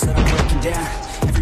that I'm breaking down.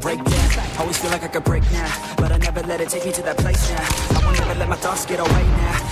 Down. Always feel like I could break now, but I never let it take me to that place now. I won't never let my thoughts get away now.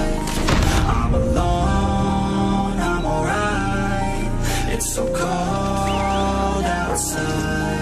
So cold outside.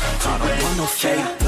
I don't want no fake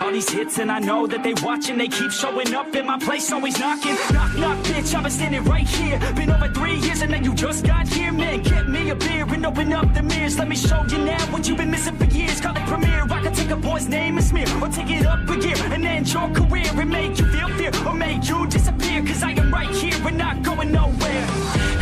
All these hits and I know that they watching. They keep showing up in my place always knocking. Knock, knock, bitch, I've been standing right here. Been over three years and then you just got here Man, get me a beer and open up the mirrors. Let me show you now what you've been missing for years. Call it premiere, I can take a boy's name and smear Or take it up a gear and end your career And make you feel fear or make you disappear. Cause I am right here and not going nowhere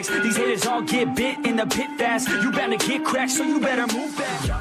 mags These haters all get bit in the pit fast. You bound to get cracked, so you better move back